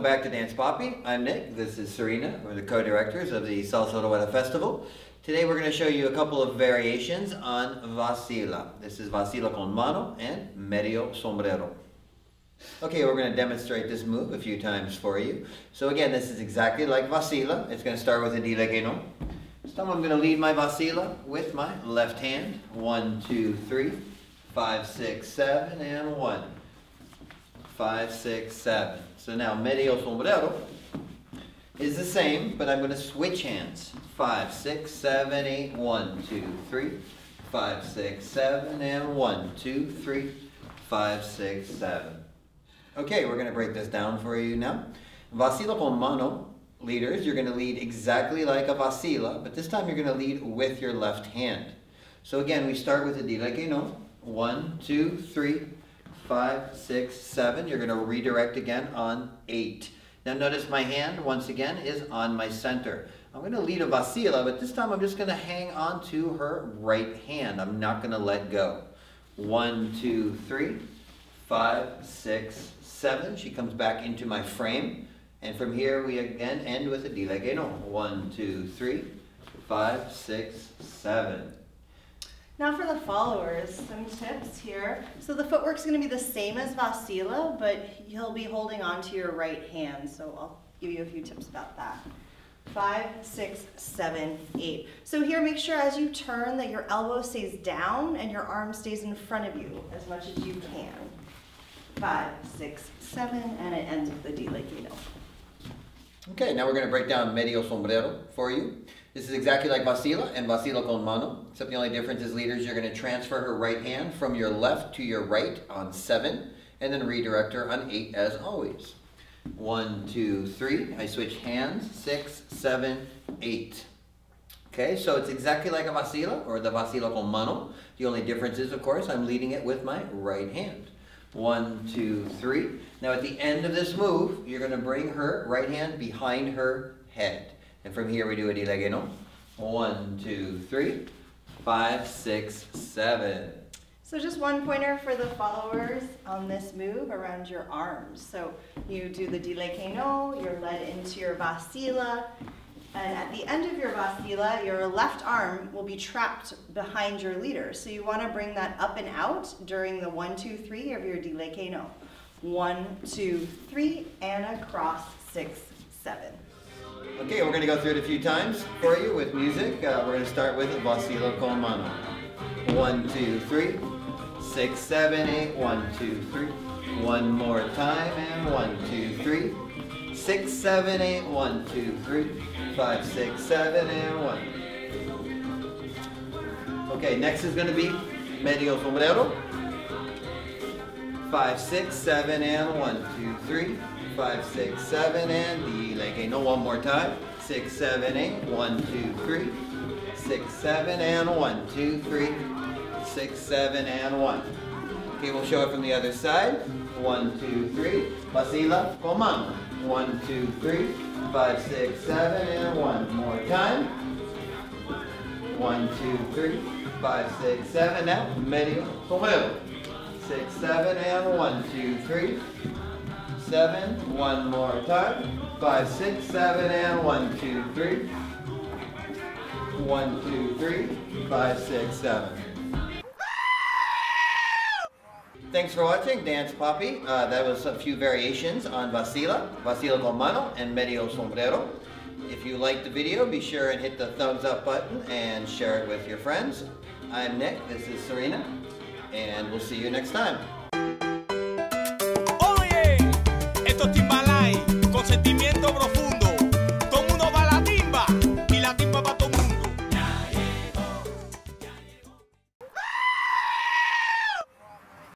welcome back to Dance Papi. I'm Nick, this is Serena. We're the co-directors of the Salsa Rueda Festival. Today we're going to show you a couple of variations on Vacila. This is Vacila con mano and Medio Sombrero. Okay, we're going to demonstrate this move a few times for you. So again, this is exactly like Vacila. It's going to start with a dile que no. So I'm going to lead my Vacila with my left hand. One, two, three, five, six, seven, and one five, six, seven. So now medio sombrero is the same, but I'm going to switch hands. Five, six, seven, eight, one, two, three, five, six, seven, and one, two, three, five, six, seven. Okay, we're going to break this down for you now. Vacila con mano, leaders, you're going to lead exactly like a vacila, but this time you're going to lead with your left hand. So again, we start with a dile que no. One, two, three, five, six, seven. You're going to redirect again on eight. Now notice my hand, once again, is on my center. I'm going to lead a Vacila, but this time I'm just going to hang on to her right hand. I'm not going to let go. One, two, three, five, six, seven. She comes back into my frame. And from here, we again end with a dile que no. One, two, three, five, six, seven. Now for the followers, some tips here. So the footwork's gonna be the same as Vacila, but you'll be holding on to your right hand. So I'll give you a few tips about that. Five, six, seven, eight. So here, make sure as you turn that your elbow stays down and your arm stays in front of you as much as you can. Five, six, seven, and it ends with the dile que no. Okay, now we're going to break down medio sombrero for you. This is exactly like Vacila and Vacila con mano, except the only difference is leaders, you're going to transfer her right hand from your left to your right on seven, and then redirect her on eight as always. One, two, three. I switch hands. Six, seven, eight. Okay, so it's exactly like a Vacila or the Vacila con mano. The only difference is, of course, I'm leading it with my right hand. One, two, three. Now at the end of this move, you're going to bring her right hand behind her head. And from here we do a dile que no. One, two, three, five, six, seven. So just one pointer for the followers on this move around your arms. So you do the dile que no, you're led into your vacila, and at the end of your vacila, your left arm will be trapped behind your leader. So you want to bring that up and out during the one, two, three of your dile que no. One, two, three, and across, six, seven. Okay, we're going to go through it a few times for you with music. Uh, we're going to start with Vacila con mano. One, two, three, six, seven, eight. One, two, three. One more time, and one, two, three. Six, seven, eight. One, two, three. Five, six, seven, and one. Okay, next is going to be medio sombrero. Five, six, seven, and one, two, three five, six, seven, and the no one more time. Six, seven, eight, one, two, three. Six, seven, and one, two, three. Six, seven, and one. Okay, we'll show it from the other side. One, two, three. Vacila con mano. One, two, three. Five, six, seven, and one more time. One, two, three. Five, six, seven. Now, medio sombrero. Six, seven, and one, two, three seven. One more time. Five, six, seven, and one, two, three. One, two, three. Five, six, seven. Thanks for watching Dance Papi. Uh, that was a few variations on Vacila, Vacila con mano, and Medio Sombrero. If you liked the video, be sure and hit the thumbs up button and share it with your friends. I'm Nick, this is Serena, and we'll see you next time.